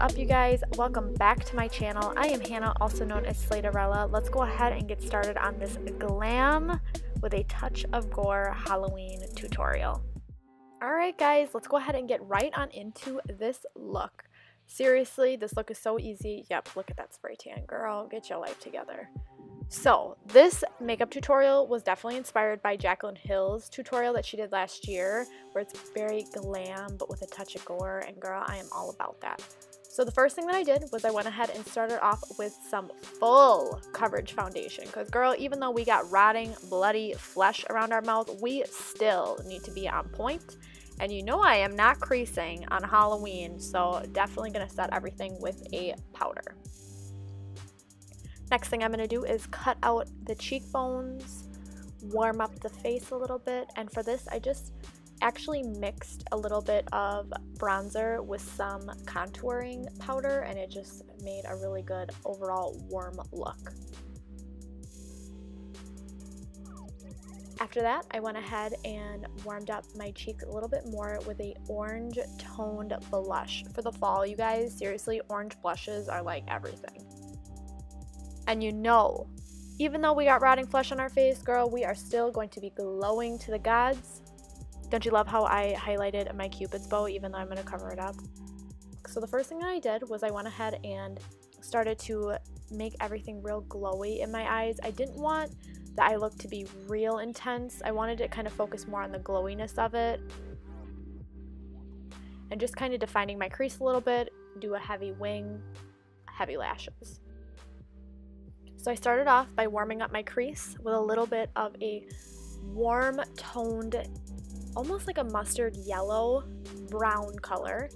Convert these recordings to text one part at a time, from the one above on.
up you guys? Welcome back to my channel. I am Hannah, also known as Slayederella. Let's go ahead and get started on this glam with a touch of gore Halloween tutorial. Alright guys, let's go ahead and get right on into this look. Seriously, this look is so easy. Yep, look at that spray tan, girl. Get your life together. So this makeup tutorial was definitely inspired by Jaclyn Hill's tutorial that she did last year where it's very glam but with a touch of gore and girl I am all about that. So the first thing that I did was I went ahead and started off with some full coverage foundation because girl even though we got rotting bloody flesh around our mouth we still need to be on point. and you know I am not creasing on Halloween so definitely gonna set everything with a powder. Next thing I'm to do is cut out the cheekbones, warm up the face a little bit, and for this I just actually mixed a little bit of bronzer with some contouring powder and it just made a really good overall warm look. After that, I went ahead and warmed up my cheeks a little bit more with a orange toned blush. For the fall, you guys, seriously, orange blushes are like everything. And you know, even though we got rotting flesh on our face, girl, we are still going to be glowing to the gods. Don't you love how I highlighted my cupid's bow even though I'm going to cover it up? So the first thing I did was I went ahead and started to make everything real glowy in my eyes. I didn't want the eye look to be real intense. I wanted to kind of focus more on the glowiness of it. And just kind of defining my crease a little bit, do a heavy wing, heavy lashes. So I started off by warming up my crease with a little bit of a warm toned, almost like a mustard yellow brown color.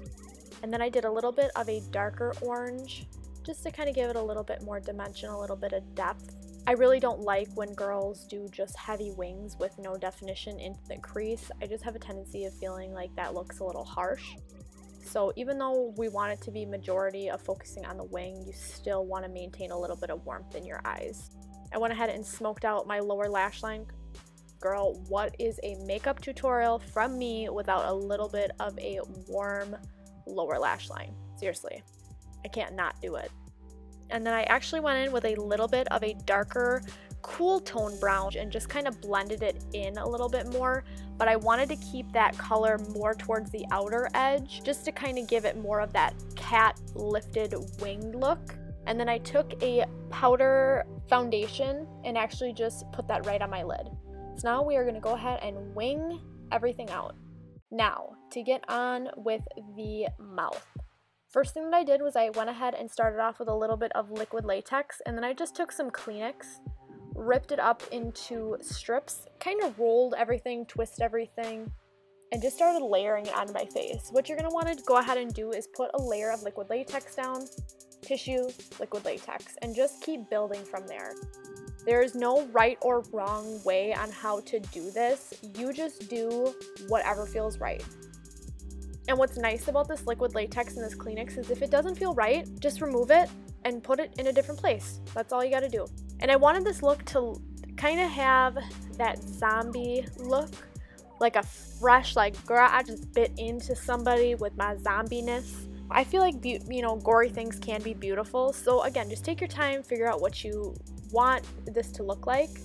And then I did a little bit of a darker orange just to kind of give it a little bit more dimension, a little bit of depth. I really don't like when girls do just heavy wings with no definition into the crease. I just have a tendency of feeling like that looks a little harsh. So even though we want it to be majority of focusing on the wing, you still want to maintain a little bit of warmth in your eyes. I went ahead and smoked out my lower lash line. Girl, what is a makeup tutorial from me without a little bit of a warm lower lash line? Seriously, I can't not do it. And then I actually went in with a little bit of a darker cool tone brown and just kind of blended it in a little bit more but I wanted to keep that color more towards the outer edge just to kind of give it more of that cat lifted winged look. And then I took a powder foundation and actually just put that right on my lid. Now we are going to go ahead and wing everything out. Now, to get on with the mouth. First thing that I did was I went ahead and started off with a little bit of liquid latex and then I just took some Kleenex ripped it up into strips, kind of rolled everything, twisted everything, and just started layering it onto my face. What you're going to want to go ahead and do is put a layer of liquid latex down, tissue, liquid latex, and just keep building from there. There is no right or wrong way on how to do this. You just do whatever feels right. And what's nice about this liquid latex and this Kleenex is if it doesn't feel right, just remove it and put it in a different place. That's all you got to do. And I wanted this look to kind of have that zombie look, like a fresh, like, girl, I just bit into somebody with my zombiness. I feel like, you know, gory things can be beautiful. So again, just take your time, figure out what you want this to look like.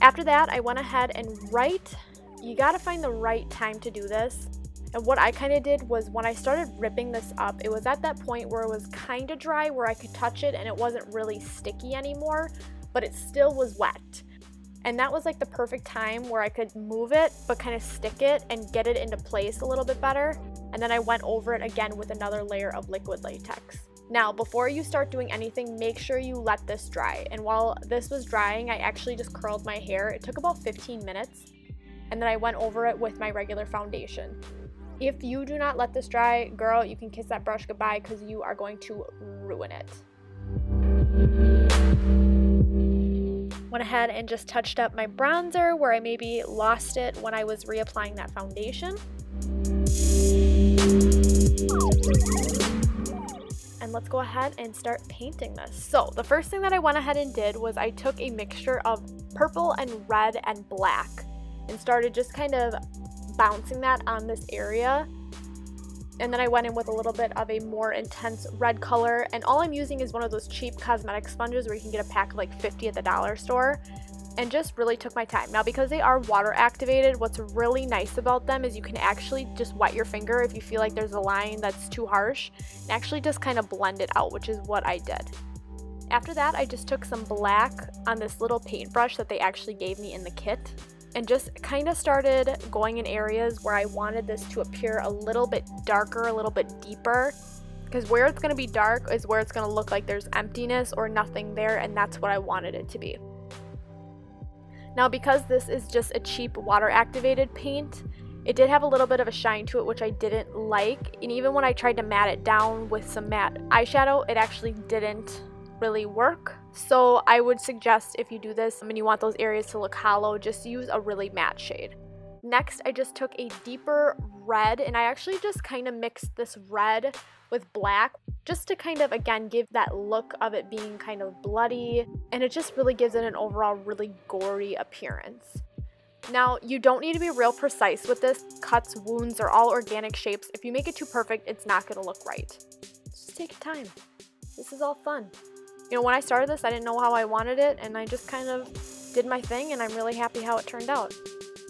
After that, I went ahead and right, you got to find the right time to do this. And what I kind of did was when I started ripping this up, it was at that point where it was kind of dry where I could touch it and it wasn't really sticky anymore, but it still was wet. And that was like the perfect time where I could move it, but kind of stick it and get it into place a little bit better. And then I went over it again with another layer of liquid latex. Now, before you start doing anything, make sure you let this dry. And while this was drying, I actually just curled my hair. It took about 15 minutes. And then I went over it with my regular foundation. If you do not let this dry, girl, you can kiss that brush goodbye because you are going to ruin it. Went ahead and just touched up my bronzer where I maybe lost it when I was reapplying that foundation. Go ahead and start painting this. So the first thing that I went ahead and did was I took a mixture of purple and red and black and started just kind of bouncing that on this area. and then I went in with a little bit of a more intense red color and all I'm using is one of those cheap cosmetic sponges where you can get a pack of like 50 at the dollar store and just really took my time. Now because they are water activated, what's really nice about them is you can actually just wet your finger if you feel like there's a line that's too harsh and actually just kind of blend it out, which is what I did. After that, I just took some black on this little paintbrush that they actually gave me in the kit and just kind of started going in areas where I wanted this to appear a little bit darker, a little bit deeper. Because where it's going to be dark is where it's going to look like there's emptiness or nothing there, and that's what I wanted it to be. Now, because this is just a cheap water activated paint, it did have a little bit of a shine to it, which I didn't like. And even when I tried to matte it down with some matte eyeshadow, it actually didn't really work. So I would suggest if you do this and you want those areas to look hollow, just use a really matte shade. Next, I just took a deeper red and I actually just kind of mixed this red with black just to kind of, again, give that look of it being kind of bloody. And it just really gives it an overall really gory appearance. Now, you don't need to be real precise with this. Cuts, wounds are all organic shapes. If you make it too perfect, it's not going to look right. Just take your time. This is all fun you know, when I started this, I didn't know how I wanted it, and I just kind of did my thing, and I'm really happy how it turned out.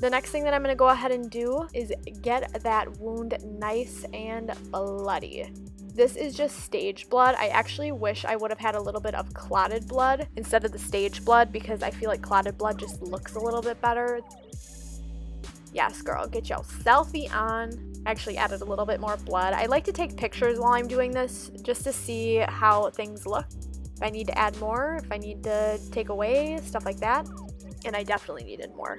The next thing that I'm going to go ahead and do is get that wound nice and bloody. This is just stage blood. I actually wish I would have had a little bit of clotted blood instead of the stage blood because I feel like clotted blood just looks a little bit better. Yes, girl, get your selfie on. I actually added a little bit more blood. I like to take pictures while I'm doing this just to see how things look if I need to add more, if I need to take away, stuff like that. And I definitely needed more.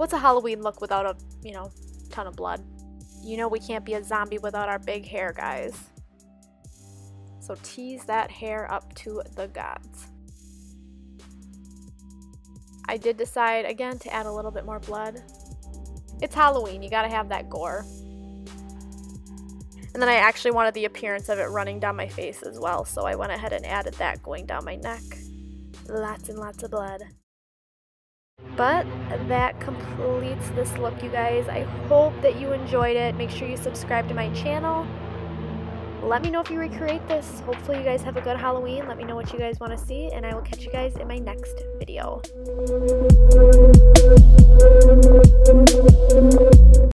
What's a Halloween look without a, you know, ton of blood? You know we can't be a zombie without our big hair, guys. So tease that hair up to the gods. I did decide, again, to add a little bit more blood. It's Halloween, you gotta have that gore. And then I actually wanted the appearance of it running down my face as well, so I went ahead and added that going down my neck. Lots and lots of blood. But that completes this look, you guys. I hope that you enjoyed it. Make sure you subscribe to my channel. Let me know if you recreate this. Hopefully you guys have a good Halloween. Let me know what you guys want to see, and I will catch you guys in my next video.